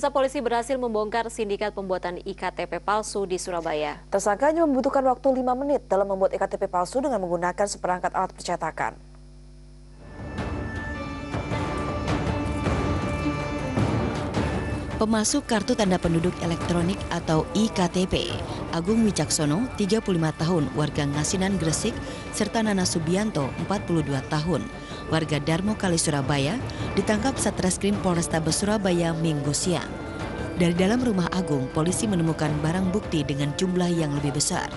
Pemirsa polisi berhasil membongkar sindikat pembuatan IKTP palsu di Surabaya. Tersangka hanya membutuhkan waktu 5 menit dalam membuat IKTP palsu dengan menggunakan seperangkat alat percetakan. Pemasuk Kartu Tanda Penduduk Elektronik atau IKTP, Agung Wicaksono, 35 tahun, warga Ngasinan Gresik, serta Nana Subianto, 42 tahun, warga Darmo Kali Surabaya, ditangkap Satreskrim Polrestabes Surabaya minggu siang. Dari dalam rumah Agung, polisi menemukan barang bukti dengan jumlah yang lebih besar.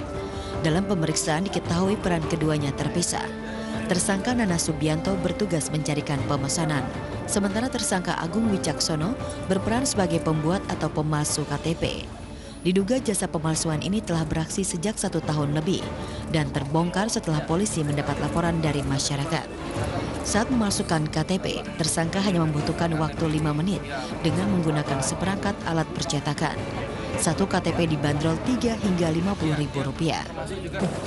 Dalam pemeriksaan diketahui peran keduanya terpisah. Tersangka Nana Subianto bertugas mencarikan pemesanan, sementara tersangka Agung Wicaksono berperan sebagai pembuat atau pemalsu KTP. Diduga jasa pemalsuan ini telah beraksi sejak satu tahun lebih dan terbongkar setelah polisi mendapat laporan dari masyarakat. Saat memasukkan KTP, tersangka hanya membutuhkan waktu lima menit dengan menggunakan seperangkat alat percetakan. Satu KTP dibanderol 3 hingga 50 ribu rupiah.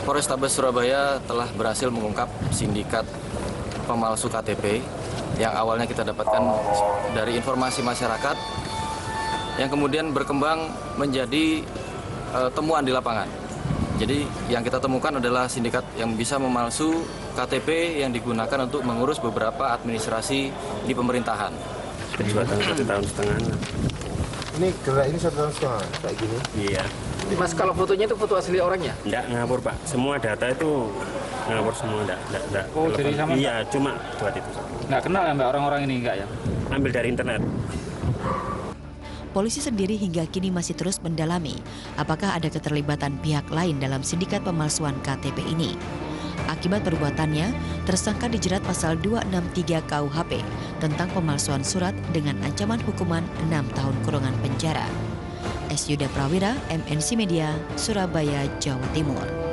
Polrestabes Surabaya telah berhasil mengungkap sindikat pemalsu KTP yang awalnya kita dapatkan dari informasi masyarakat yang kemudian berkembang menjadi uh, temuan di lapangan. Jadi yang kita temukan adalah sindikat yang bisa memalsu KTP yang digunakan untuk mengurus beberapa administrasi di pemerintahan. Kejuatan satu tahun setengah. Ini gerak ini satu tahun setengah kayak gini. Iya. Mas kalau fotonya itu foto asli orangnya? Enggak ngapur pak. Semua data itu ngapur semua enggak. enggak, enggak oh jadi sama? Iya cuma buat itu. Enggak kenal ya mbak orang-orang ini enggak ya? Ambil dari internet. Polisi sendiri hingga kini masih terus mendalami apakah ada keterlibatan pihak lain dalam sindikat pemalsuan KTP ini. Akibat perbuatannya, tersangka dijerat pasal 263 KUHP tentang pemalsuan surat dengan ancaman hukuman 6 tahun kurungan penjara. S. Yuda Prawira, MNC Media, Surabaya, Jawa Timur.